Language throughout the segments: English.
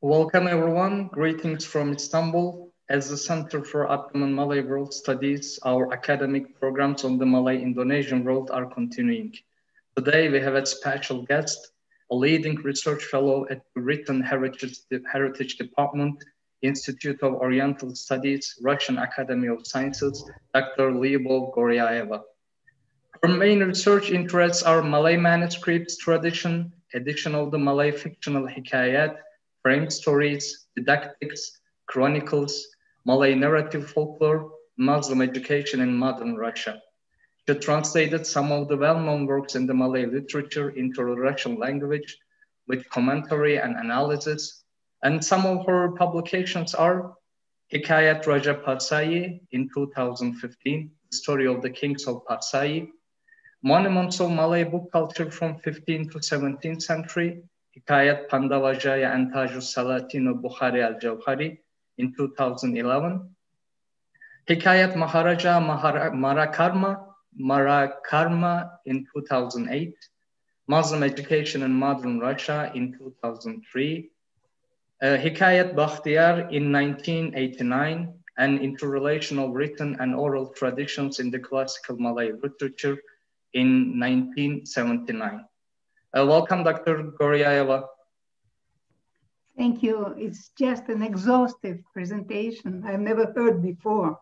Welcome everyone. Greetings from Istanbul. As the Center for Ottoman Malay World Studies, our academic programs on the Malay-Indonesian world are continuing. Today we have a special guest, a leading research fellow at the Written Heritage, Heritage Department, Institute of Oriental Studies, Russian Academy of Sciences, Dr. Lyubov Goryaeva. Her main research interests are Malay manuscripts tradition, edition of the Malay fictional hikayat, frame stories, didactics, chronicles, Malay narrative folklore, Muslim education in modern Russia. She translated some of the well-known works in the Malay literature into the Russian language with commentary and analysis. And some of her publications are Hikayat Raja Patsai in 2015, The Story of the Kings of Patsai, Monuments of Malay Book Culture from 15th to 17th Century, Hikayat Pandavajaya and Tajus Salatino Bukhari al-Jawhari in 2011. Hikayat Maharaja Mahara, Marakarma, Marakarma in 2008. Muslim Education in Modern Russia in 2003. Uh, Hikayat Bakhtiyar in 1989 and interrelation of written and oral traditions in the classical Malay literature in 1979. Uh, welcome, Dr. Goryaeva. Thank you. It's just an exhaustive presentation I've never heard before.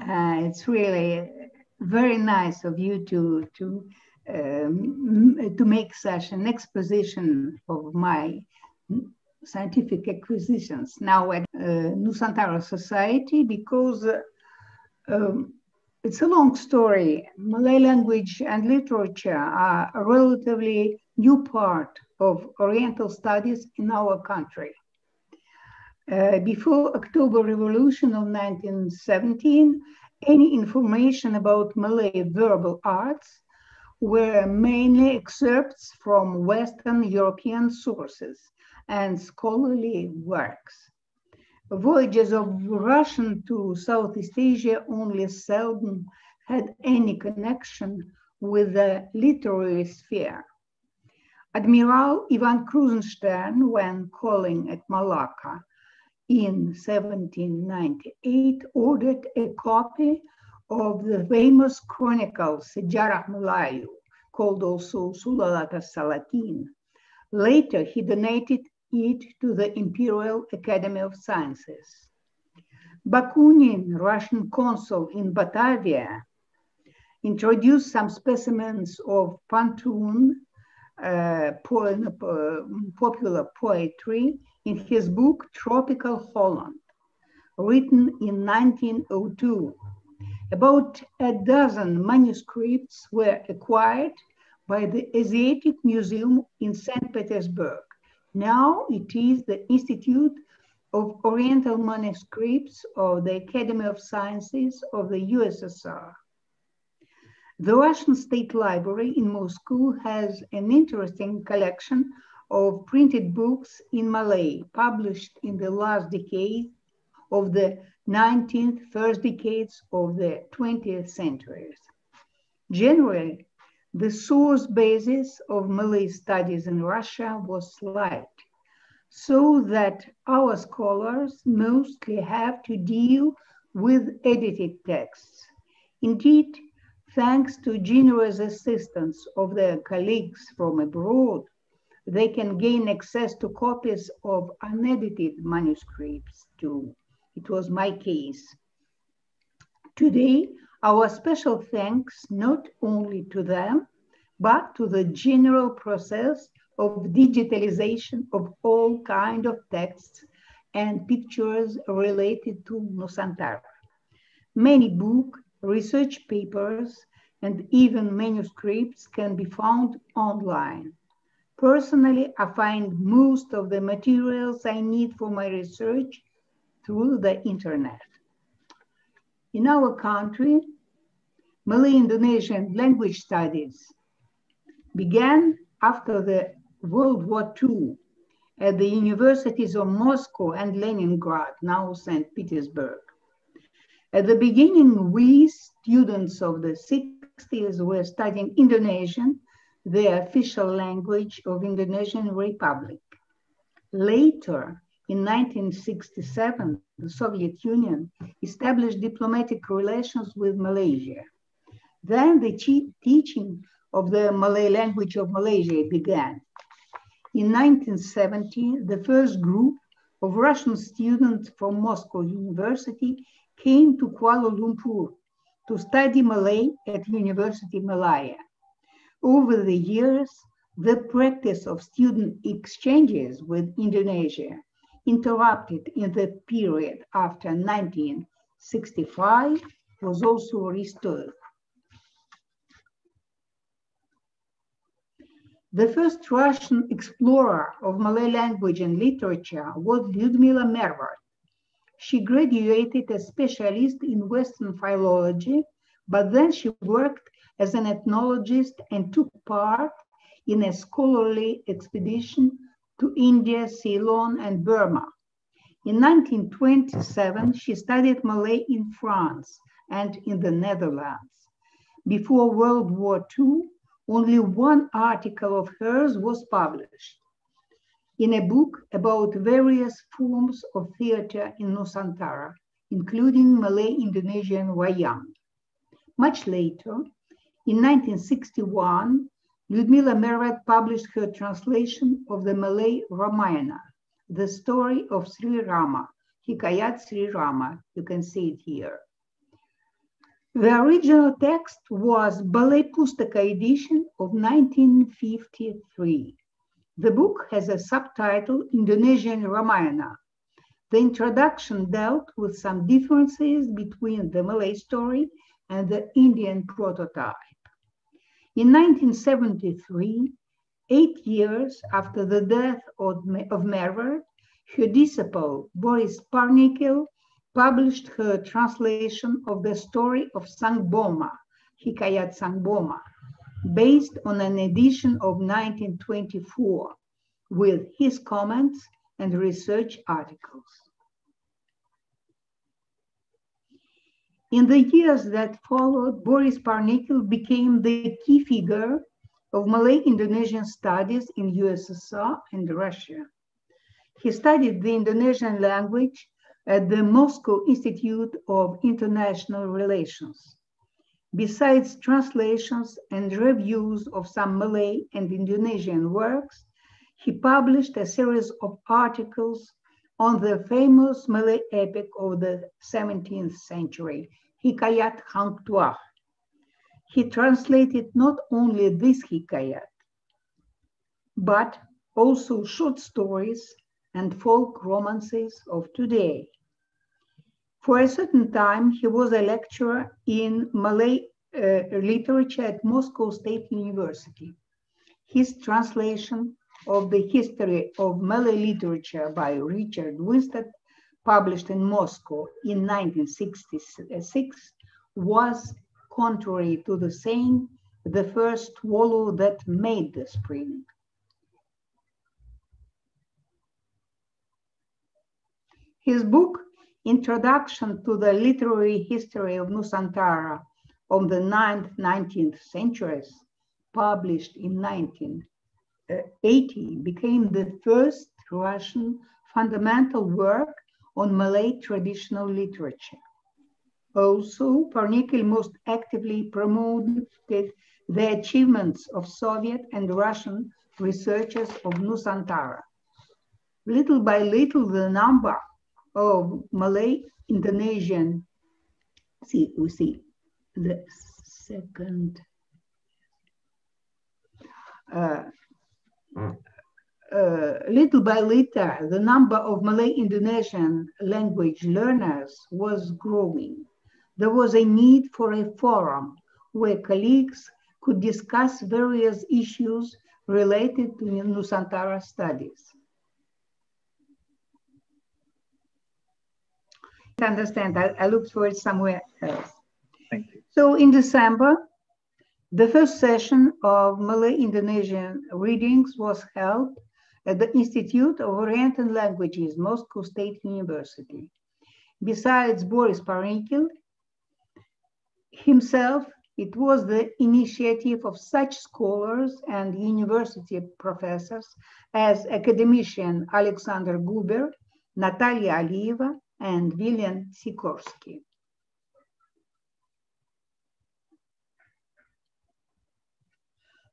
Uh, it's really very nice of you to to um, to make such an exposition of my scientific acquisitions now at uh, Nusantara Society because uh, um, it's a long story. Malay language and literature are a relatively new part of Oriental studies in our country. Uh, before October Revolution of 1917, any information about Malay verbal arts were mainly excerpts from Western European sources and scholarly works. Voyages of Russian to Southeast Asia only seldom had any connection with the literary sphere. Admiral Ivan Krusenstern, when calling at Malacca in 1798, ordered a copy of the famous chronicle Sejarah Melayu, called also Sulalata Salatin. Later, he donated it to the Imperial Academy of Sciences. Bakunin, Russian consul in Batavia, introduced some specimens of Pantun, uh, po uh, popular poetry, in his book Tropical Holland, written in 1902. About a dozen manuscripts were acquired by the Asiatic Museum in St. Petersburg. Now it is the Institute of Oriental Manuscripts of the Academy of Sciences of the USSR. The Russian State Library in Moscow has an interesting collection of printed books in Malay published in the last decade of the 19th, first decades of the 20th centuries. Generally, the source basis of Malay studies in Russia was slight, so that our scholars mostly have to deal with edited texts. Indeed, thanks to generous assistance of their colleagues from abroad, they can gain access to copies of unedited manuscripts too. It was my case. Today, our special thanks not only to them, but to the general process of digitalization of all kind of texts and pictures related to Nusantara. Many book, research papers, and even manuscripts can be found online. Personally, I find most of the materials I need for my research through the internet. In our country, Malay-Indonesian language studies began after the World War II at the universities of Moscow and Leningrad, now St. Petersburg. At the beginning, we students of the 60s were studying Indonesian, the official language of Indonesian Republic. Later, in 1967, the Soviet Union established diplomatic relations with Malaysia. Then the teaching of the Malay language of Malaysia began. In 1970, the first group of Russian students from Moscow University came to Kuala Lumpur to study Malay at University Malaya. Over the years, the practice of student exchanges with Indonesia interrupted in the period after 1965 was also restored. The first Russian explorer of Malay language and literature was Lyudmila Mervart. She graduated as a specialist in Western philology, but then she worked as an ethnologist and took part in a scholarly expedition to India, Ceylon, and Burma. In 1927, she studied Malay in France and in the Netherlands. Before World War II, only one article of hers was published in a book about various forms of theater in Nusantara, including Malay Indonesian wayang. Much later, in 1961, Lyudmila Mervart published her translation of the Malay Ramayana, the story of Sri Rama, Hikayat Sri Rama. You can see it here. The original text was Balai Pustaka edition of 1953. The book has a subtitle Indonesian Ramayana. The introduction dealt with some differences between the Malay story and the Indian prototype. In 1973, eight years after the death of, of Mervart, her disciple Boris Parnikel published her translation of the story of Sangboma, Hikayat Sangboma, based on an edition of 1924 with his comments and research articles. In the years that followed, Boris Parnikel became the key figure of Malay Indonesian studies in USSR and Russia. He studied the Indonesian language at the Moscow Institute of International Relations. Besides translations and reviews of some Malay and Indonesian works, he published a series of articles on the famous Malay epic of the 17th century, Hikayat Hang Tuah. He translated not only this Hikayat, but also short stories and folk romances of today. For a certain time, he was a lecturer in Malay uh, literature at Moscow State University. His translation of the history of Malay literature by Richard Winstedt, published in Moscow in 1966, was contrary to the saying, the first swallow that made the spring. His book, Introduction to the Literary History of Nusantara of the 9th, 19th centuries, published in 1980, became the first Russian fundamental work on Malay traditional literature. Also, Parnikel most actively promoted the achievements of Soviet and Russian researchers of Nusantara. Little by little, the number of Malay Indonesian. See, we see the second. Uh, uh, little by little, the number of Malay Indonesian language learners was growing. There was a need for a forum where colleagues could discuss various issues related to Nusantara studies. Understand. I, I looked for it somewhere else. Thank you. So in December, the first session of Malay Indonesian readings was held at the Institute of Oriental Languages, Moscow State University. Besides Boris Parnikel himself, it was the initiative of such scholars and university professors as academician Alexander Guber Natalia Alieva, and William Sikorsky.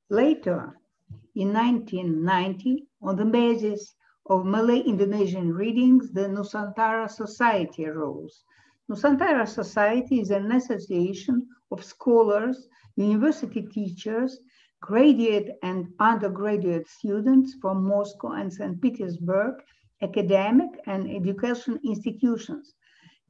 Later, in 1990, on the basis of Malay Indonesian readings, the Nusantara Society arose. Nusantara Society is an association of scholars, university teachers, graduate and undergraduate students from Moscow and St. Petersburg, academic and education institutions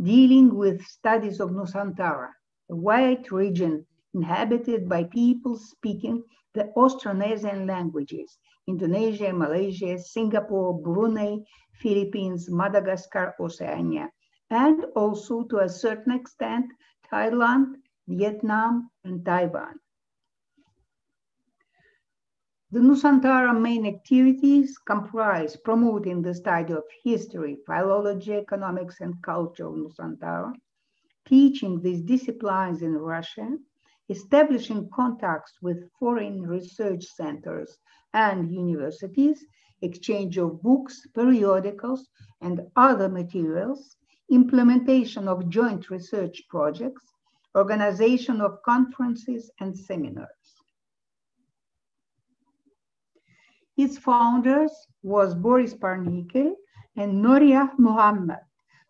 dealing with studies of Nusantara, a wide region inhabited by people speaking the Austronesian languages, Indonesia, Malaysia, Singapore, Brunei, Philippines, Madagascar, Oceania, and also to a certain extent, Thailand, Vietnam, and Taiwan. The Nusantara main activities comprise promoting the study of history, philology, economics, and culture of Nusantara, teaching these disciplines in Russia, establishing contacts with foreign research centers and universities, exchange of books, periodicals, and other materials, implementation of joint research projects, organization of conferences and seminars. Its founders was Boris Parnikel and Noria Muhammad,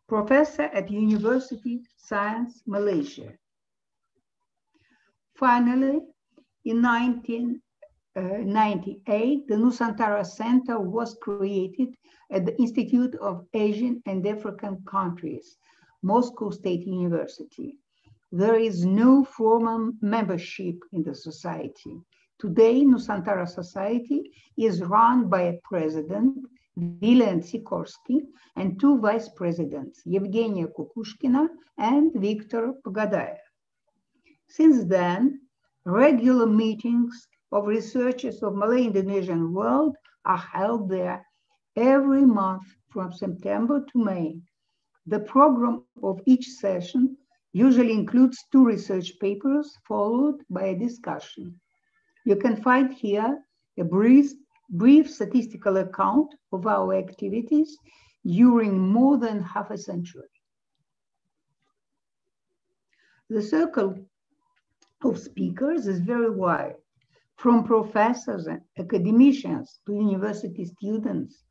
professor at University Science Malaysia. Finally, in 1998, uh, the Nusantara Center was created at the Institute of Asian and African Countries, Moscow State University. There is no formal membership in the society. Today, Nusantara Society is run by a president, Vilen Sikorsky, and two vice presidents, Evgenia Kukushkina and Viktor Pogadayev. Since then, regular meetings of researchers of Malay Indonesian world are held there every month from September to May. The program of each session usually includes two research papers followed by a discussion. You can find here a brief, brief statistical account of our activities during more than half a century. The circle of speakers is very wide, from professors and academicians to university students,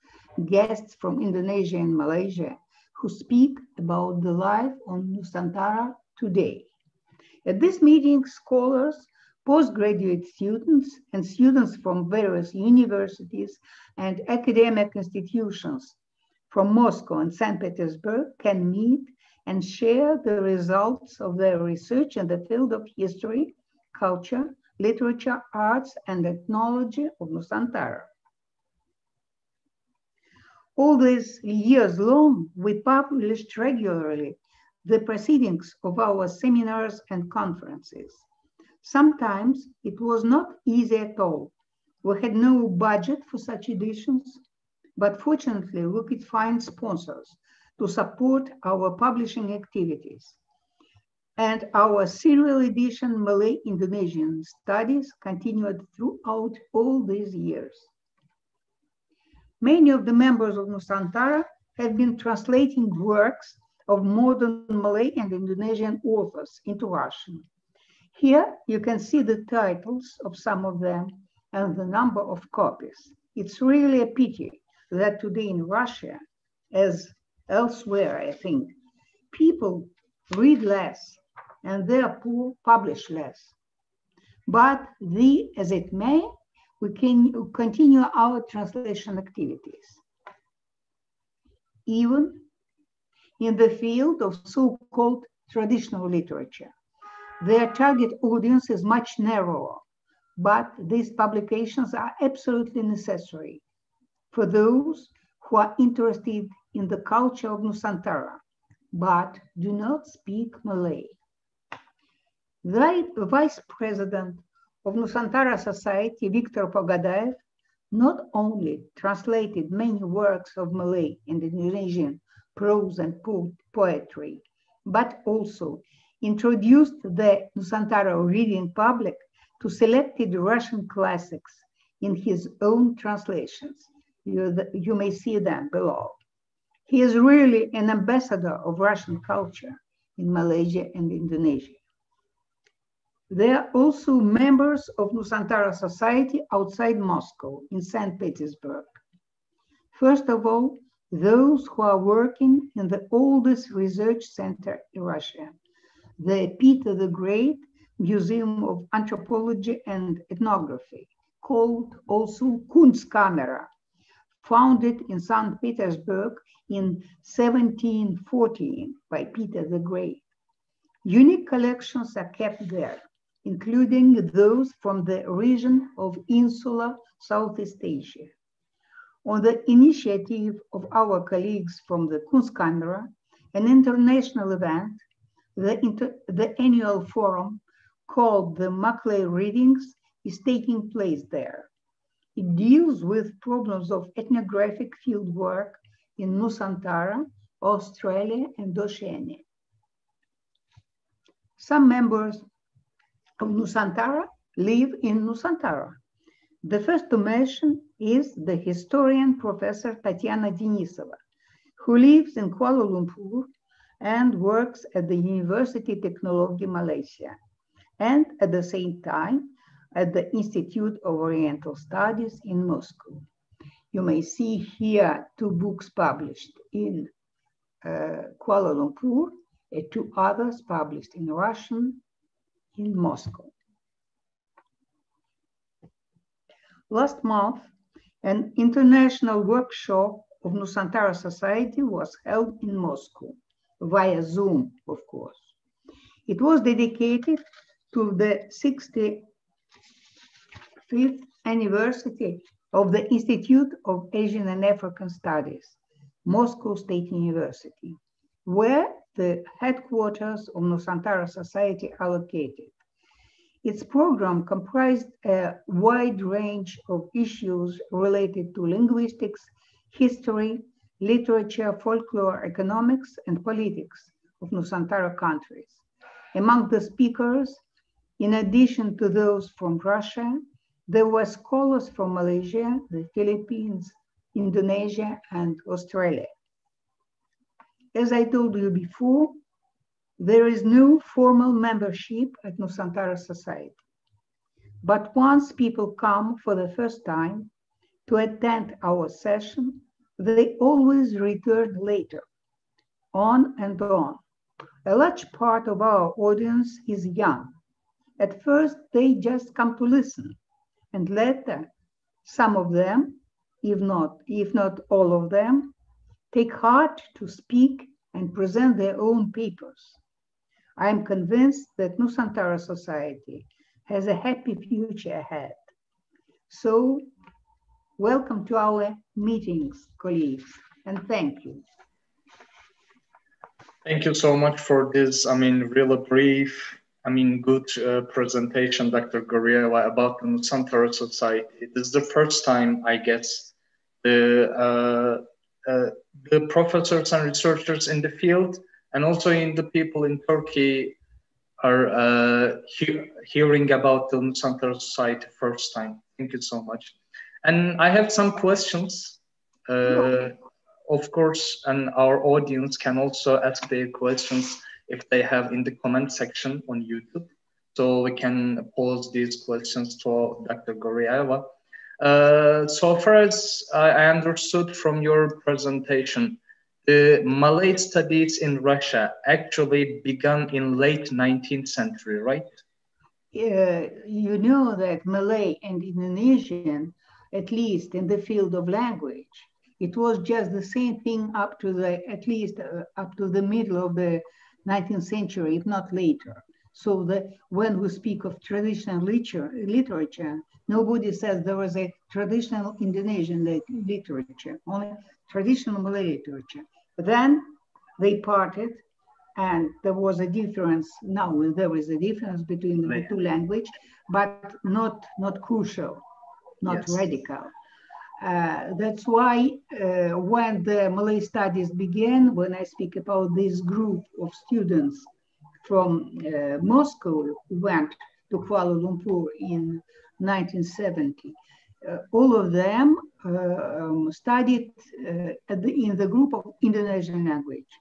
guests from Indonesia and Malaysia who speak about the life on Nusantara today. At this meeting, scholars postgraduate students and students from various universities and academic institutions from Moscow and St. Petersburg can meet and share the results of their research in the field of history, culture, literature, arts, and ethnology of Nusantara. All these years long, we published regularly the proceedings of our seminars and conferences. Sometimes it was not easy at all. We had no budget for such editions, but fortunately we could find sponsors to support our publishing activities. And our serial edition Malay Indonesian studies continued throughout all these years. Many of the members of Nusantara have been translating works of modern Malay and Indonesian authors into Russian. Here you can see the titles of some of them and the number of copies. It's really a pity that today in Russia, as elsewhere, I think, people read less and therefore publish less. But the, as it may, we can continue our translation activities. Even in the field of so-called traditional literature. Their target audience is much narrower, but these publications are absolutely necessary for those who are interested in the culture of Nusantara, but do not speak Malay. The vice president of Nusantara Society, Viktor Pogadayev, not only translated many works of Malay and Indonesian prose and poetry, but also introduced the Nusantara reading public to selected Russian classics in his own translations. You, you may see them below. He is really an ambassador of Russian culture in Malaysia and Indonesia. They are also members of Nusantara Society outside Moscow in St. Petersburg. First of all, those who are working in the oldest research center in Russia, the Peter the Great Museum of Anthropology and Ethnography, called also Kunstkamera, founded in St. Petersburg in 1714 by Peter the Great. Unique collections are kept there, including those from the region of Insular Southeast Asia. On the initiative of our colleagues from the Kunstkamera, an international event, the, inter the annual forum called the Maclay Readings is taking place there. It deals with problems of ethnographic fieldwork in Nusantara, Australia, and Oceania. Some members of Nusantara live in Nusantara. The first to mention is the historian Professor Tatiana Denisova, who lives in Kuala Lumpur and works at the University Technology Malaysia, and at the same time at the Institute of Oriental Studies in Moscow. You may see here two books published in uh, Kuala Lumpur and two others published in Russian in Moscow. Last month, an international workshop of Nusantara Society was held in Moscow via Zoom, of course. It was dedicated to the 60 fifth anniversary of the Institute of Asian and African Studies, Moscow State University, where the headquarters of Nusantara Society are located. Its program comprised a wide range of issues related to linguistics, history, literature, folklore, economics, and politics of Nusantara countries. Among the speakers, in addition to those from Russia, there were scholars from Malaysia, the Philippines, Indonesia, and Australia. As I told you before, there is no formal membership at Nusantara Society. But once people come for the first time to attend our session, they always return later, on and on. A large part of our audience is young. At first, they just come to listen and later, some of them, if not, if not all of them, take heart to speak and present their own papers. I am convinced that Nusantara society has a happy future ahead. So welcome to our meetings, colleagues, and thank you. Thank you so much for this, I mean, really brief I mean, good uh, presentation, Dr. Goryaeva, about the Nusantara Society. This is the first time, I guess, the, uh, uh, the professors and researchers in the field and also in the people in Turkey are uh, he hearing about the Nusantara Society first time. Thank you so much. And I have some questions. Uh, of course, and our audience can also ask their questions if they have in the comment section on YouTube. So we can pose these questions to Dr. Goryaeva. Uh, so far as I understood from your presentation, the Malay studies in Russia actually began in late 19th century, right? Uh, you know that Malay and Indonesian, at least in the field of language, it was just the same thing up to the, at least uh, up to the middle of the 19th century, if not later. So that when we speak of traditional literature, literature, nobody says there was a traditional Indonesian literature, only traditional Malay literature. But then they parted and there was a difference. Now there is a difference between the two language, but not, not crucial, not yes. radical. Uh, that's why uh, when the Malay studies began, when I speak about this group of students from uh, Moscow who went to Kuala Lumpur in 1970, uh, all of them uh, um, studied uh, the, in the group of Indonesian language,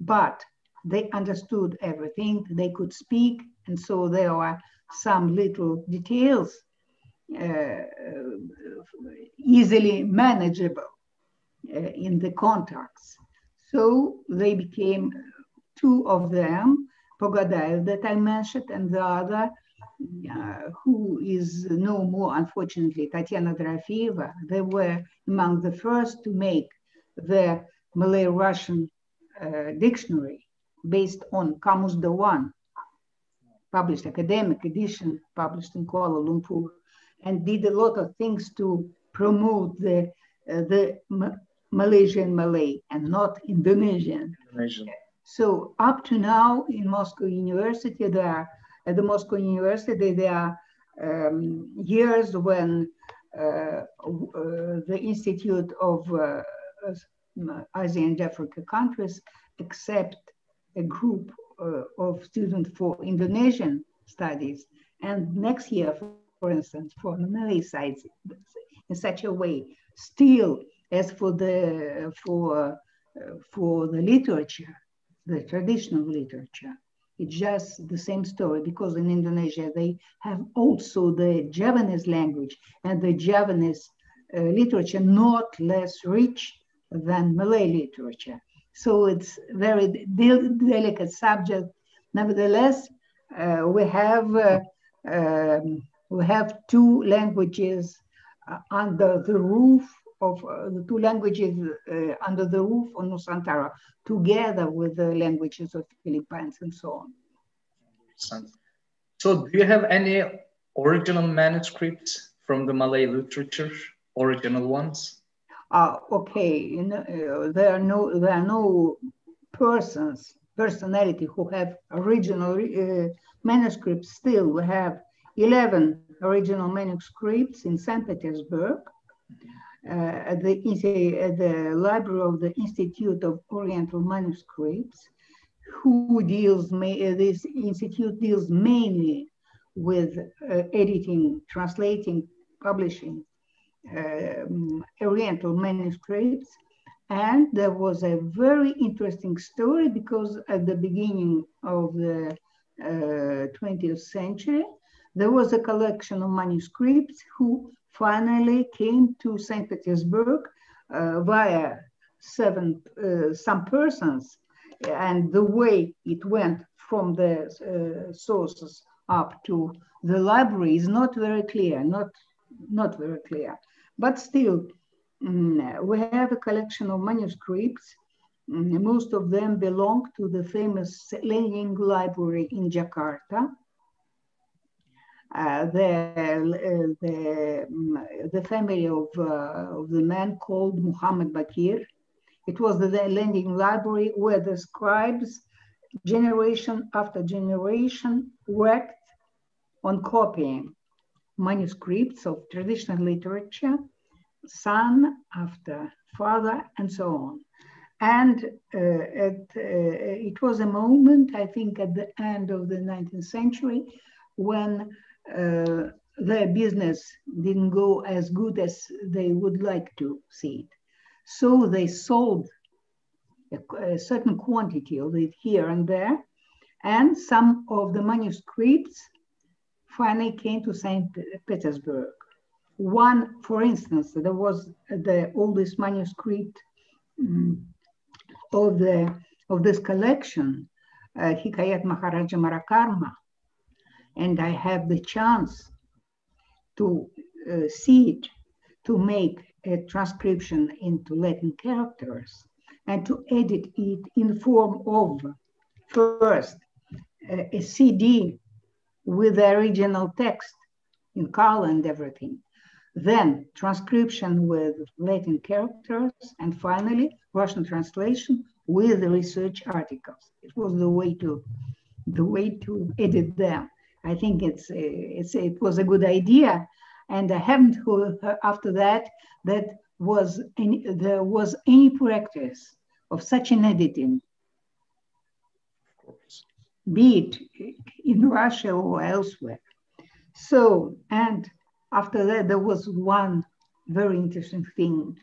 but they understood everything, they could speak, and so there were some little details easily manageable uh, in the contacts. So they became two of them, Pogadaev that I mentioned, and the other uh, who is no more, unfortunately, Tatiana Dorofieva, they were among the first to make the Malay Russian uh, dictionary based on Kamus Dewan, published academic edition, published in Kuala Lumpur, and did a lot of things to promote the, uh, the M Malaysian Malay and not Indonesian. Indonesian. So up to now in Moscow University, there are at the Moscow University, there are um, years when uh, uh, the Institute of uh, Asian and Africa countries accept a group uh, of students for Indonesian studies. And next year, for instance, for Malay sides in such a way. Still, as for the for uh, for the literature, the traditional literature, it's just the same story because in Indonesia they have also the Javanese language and the Javanese uh, literature not less rich than Malay literature. So it's very de delicate subject. Nevertheless, uh, we have uh, um, we have two languages uh, under the roof of uh, the two languages uh, under the roof of Nusantara, together with the languages of Philippines and so on. So, do you have any original manuscripts from the Malay literature, original ones? Uh, okay, you know, uh, there are no there are no persons personality who have original uh, manuscripts. Still, we have eleven original manuscripts in St. Petersburg uh, at, the, at the library of the Institute of Oriental Manuscripts, who deals, this institute deals mainly with uh, editing, translating, publishing um, Oriental manuscripts. And there was a very interesting story because at the beginning of the uh, 20th century, there was a collection of manuscripts who finally came to St. Petersburg uh, via seven, uh, some persons. And the way it went from the uh, sources up to the library is not very clear, not, not very clear. But still, um, we have a collection of manuscripts. Um, most of them belong to the famous Lending Library in Jakarta. Uh, the, uh, the, mm, the family of, uh, of the man called Muhammad Bakir. It was the lending library where the scribes, generation after generation, worked on copying manuscripts of traditional literature, son after father, and so on. And uh, at, uh, it was a moment, I think, at the end of the 19th century when their business didn't go as good as they would like to see it. So they sold a, a certain quantity of it here and there, and some of the manuscripts finally came to St. Petersburg. One, for instance, there was the oldest manuscript um, of the of this collection, uh, Hikayat Maharaja Marakarma, and I have the chance to uh, see it, to make a transcription into Latin characters, and to edit it in form of first a, CD with the original text in color and everything, then transcription with Latin characters, and finally Russian translation with research articles. It was the way to the way to edit them. I think it's, it's it was a good idea, and I haven't heard after that that was any, there was any practice of such an editing, be it in Russia or elsewhere. So, and after that, there was one very interesting thing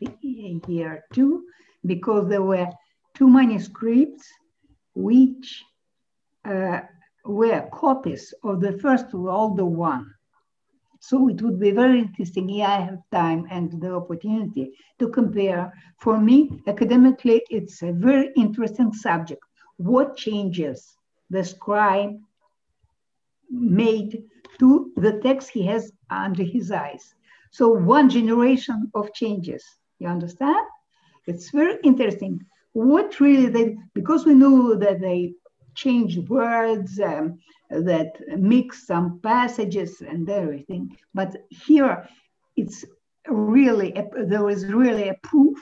here too, because there were two manuscripts which uh, were copies of the first older one. So it would be very interesting, if I have time and the opportunity to compare. For me, academically, it's a very interesting subject. What changes the scribe made to the text he has under his eyes? So one generation of changes, you understand? It's very interesting. What really they, because we know that they changed words, um, that mix some passages and everything. But here, it's really a, there is really a proof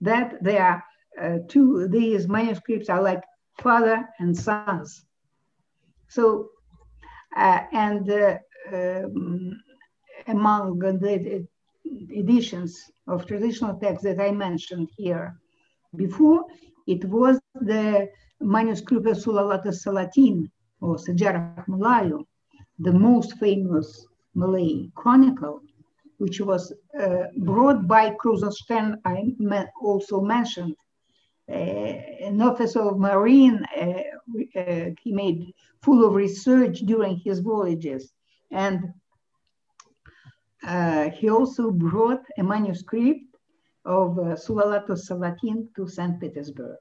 that there are uh, two these manuscripts are like father and sons. So, uh, and uh, um, among the editions of traditional texts that I mentioned here before, it was the manuscript of Sulalata Salatin, or Sejarah Melayu, the most famous Malay chronicle, which was uh, brought by Krusenstern, I also mentioned, uh, an officer of marine, uh, uh, he made full of research during his voyages. And uh, he also brought a manuscript of uh, Sulalato Salatin to St. Petersburg.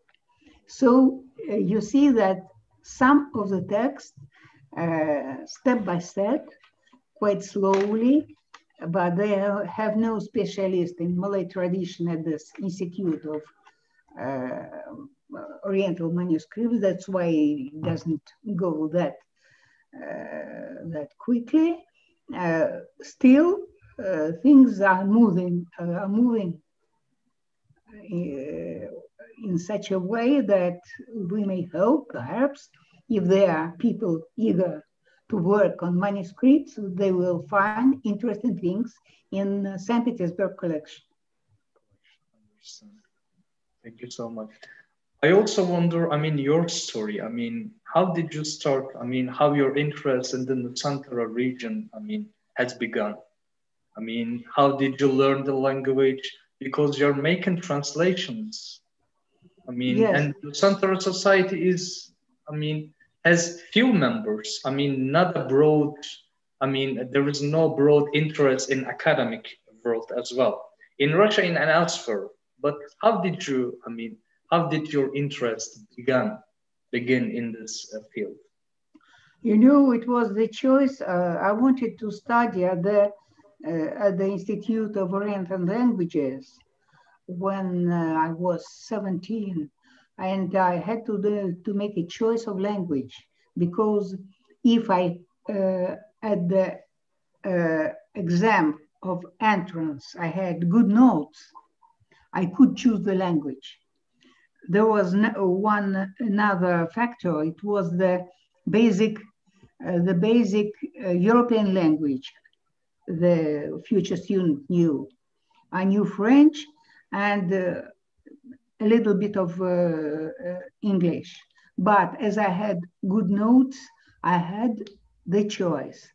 So uh, you see that some of the text, uh, step by step, quite slowly, but they have no specialist in Malay tradition at this Institute of uh, Oriental manuscripts. That's why it doesn't go that uh, that quickly. Uh, still, uh, things are moving are moving in such a way that we may hope, perhaps, if there are people eager to work on manuscripts, they will find interesting things in St. Petersburg collection. Thank you so much. I also wonder, I mean, your story, I mean, how did you start? I mean, how your interest in the Nusantara region, I mean, has begun? I mean, how did you learn the language? Because you're making translations I mean, yes. and Nusantara Society is, I mean, has few members. I mean, not a broad, I mean, there is no broad interest in academic world as well. In Russia in and elsewhere. But how did you, I mean, how did your interest begin, begin in this uh, field? You know, it was the choice. Uh, I wanted to study at the, uh, at the Institute of Oriental Languages when uh, I was 17 and I had to do, to make a choice of language because if I uh, at the uh, exam of entrance I had good notes, I could choose the language. There was no, one another factor. It was the basic, uh, the basic uh, European language. The future student knew. I knew French and uh, a little bit of uh, uh, English. But as I had good notes, I had the choice.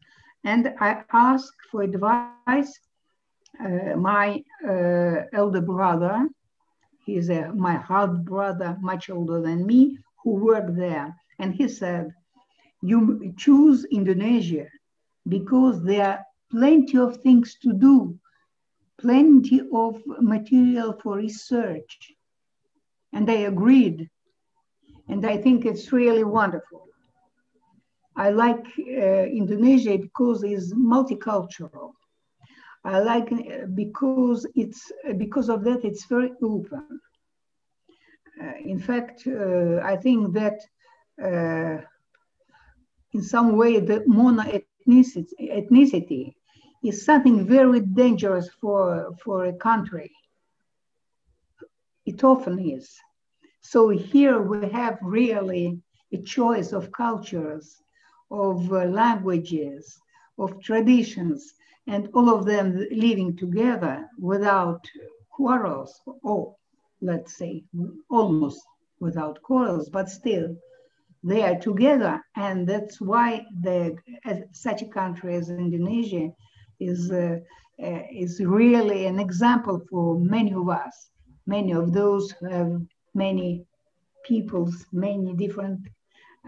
And I asked for advice. Uh, my uh, elder brother, he's a, my half brother, much older than me, who worked there. And he said, You choose Indonesia because there are plenty of things to do plenty of material for research. And they agreed. And I think it's really wonderful. I like uh, Indonesia because it's multicultural. I like uh, because it's because of that it's very open. Uh, in fact, uh, I think that uh, in some way the mono ethnicity, ethnicity is something very dangerous for, for a country. It often is. So here we have really a choice of cultures, of uh, languages, of traditions, and all of them living together without quarrels, or let's say almost without quarrels, but still they are together. And that's why the, such a country as Indonesia is uh, uh, is really an example for many of us, many of those who have many peoples, many different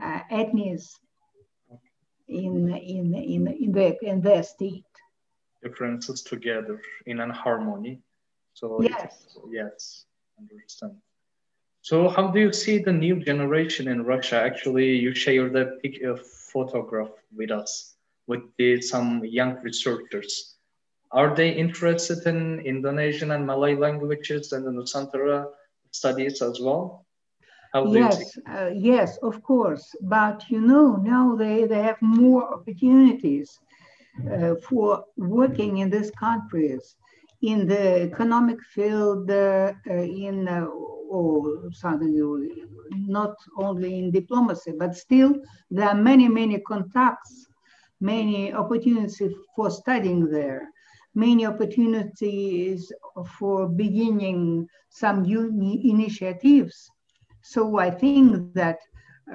uh, ethnies in, in, in, in, the, in their state. Differences together in an harmony. So yes, yes, understand. So how do you see the new generation in Russia? Actually, you shared a, pic, a photograph with us with the, some young researchers. Are they interested in Indonesian and Malay languages and the Nusantara studies as well? yes, uh, yes, of course. But you know, now they, they have more opportunities uh, for working in these countries in the economic field, uh, in uh, or something, not only in diplomacy, but still there are many, many contacts, many opportunities for studying there, many opportunities for beginning some new initiatives. So I think that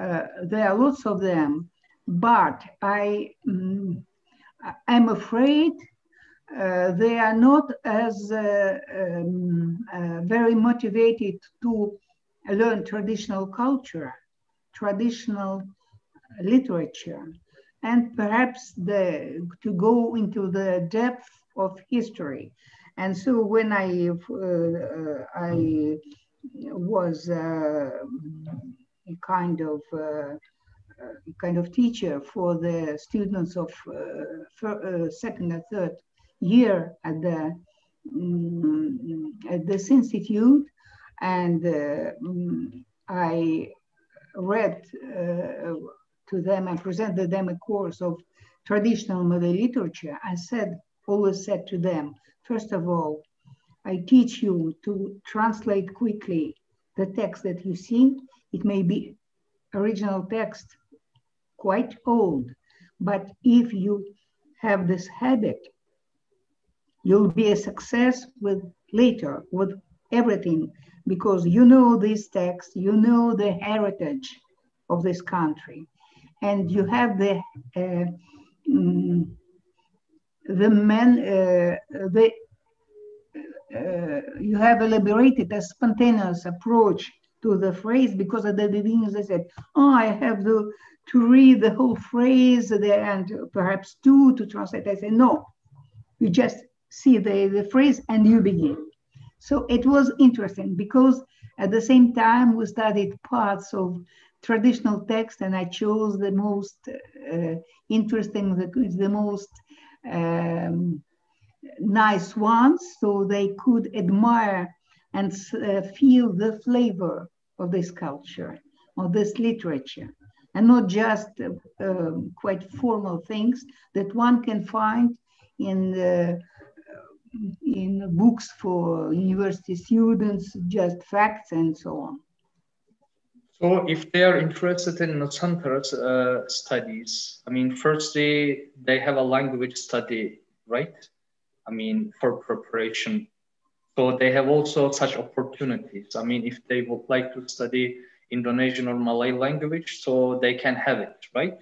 uh, there are lots of them, but I um, I'm afraid uh, they are not as uh, um, uh, very motivated to learn traditional culture, traditional literature, and perhaps the, to go into the depth of history. And so when I uh, I was uh, a kind of uh, kind of teacher for the students of uh, second and third year at the um, at this institute, and I read to them and presented them a course of traditional Malay literature. I said, always said to them, first of all, I teach you to translate quickly the text that you see. It may be original text quite old, but if you have this habit, you'll be a success with later with everything because you know this text, you know the heritage of this country, and you have the uh, mm, the men uh, the uh, you have elaborated a spontaneous approach to the phrase because at the beginning they said, oh, I have the, to read the whole phrase there and perhaps two to translate. I said, no, you just see the, the phrase and you begin. So it was interesting because at the same time we studied parts of traditional text and I chose the most uh, interesting, the, the most um, nice ones so they could admire and uh, feel the flavor of this culture, of this literature, and not just uh, um, quite formal things that one can find in the, in books for university students, just facts and so on. So if they are interested in Nusantara uh, studies, I mean, firstly, they have a language study, right? I mean, for preparation. So they have also such opportunities. I mean, if they would like to study Indonesian or Malay language, so they can have it, right?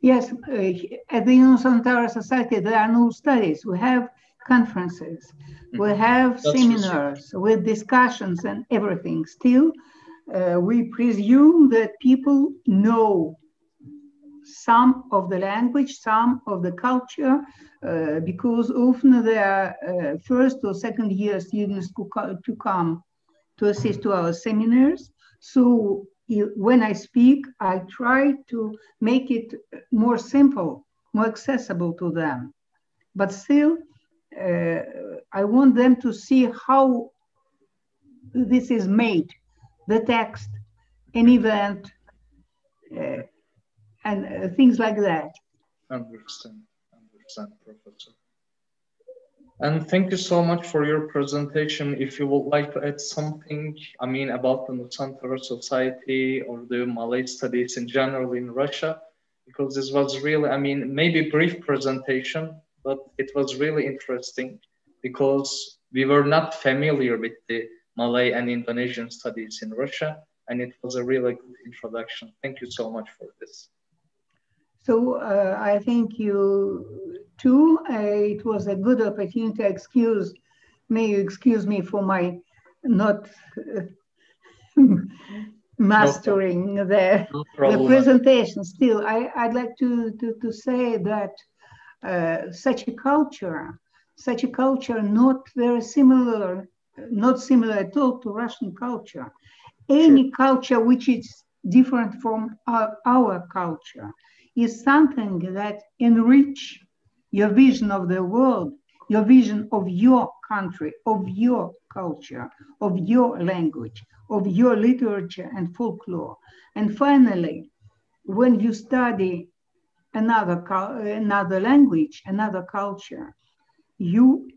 Yes, uh, at the Nusantara Society, there are no studies. We have conferences, mm-hmm. we have That's seminars with discussions and everything. Still, uh, we presume that people know some of the language, some of the culture, uh, because often they are uh, first or second year students to, come to assist to our seminars. So when I speak, I try to make it more simple, more accessible to them. But still, uh, I want them to see how this is made, the text, an event, uh, and uh, things like that. Understand, understand, Professor. And thank you so much for your presentation. If you would like to add something, I mean, about the Nusantara Society or the Malay studies in general in Russia, because this was really, I mean, maybe brief presentation, but it was really interesting because we were not familiar with the Malay and Indonesian studies in Russia, and it was a really good introduction. Thank you so much for this. So uh, I thank you too. Uh, it was a good opportunity. Excuse, may you excuse me for my not uh, mastering no the, the presentation. Still, I, I'd like to, to, to say that uh, such a culture, such a culture not very similar, not similar at all to Russian culture. Any sure. culture which is different from our, our culture is something that enrich your vision of the world, your vision of your country, of your culture, of your language, of your literature and folklore. And finally, when you study another, another language, another culture, you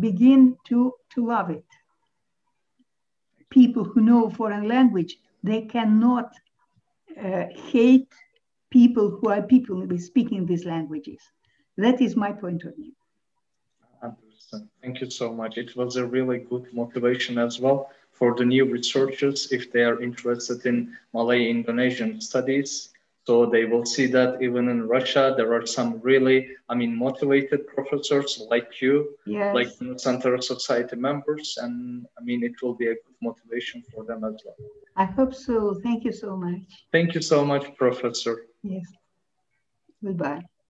begin to, to love it. People who know foreign language, they cannot uh, hate people who are people speaking these languages. That is my point of view. Understand. Thank you so much. It was a really good motivation as well for the new researchers if they are interested in Malay Indonesian studies so they will see that even in Russia, there are some really, I mean, motivated professors like you, yes. like Nusantara Society members. And I mean, it will be a good motivation for them as well. I hope so. Thank you so much. Thank you so much, Professor. Yes. Goodbye.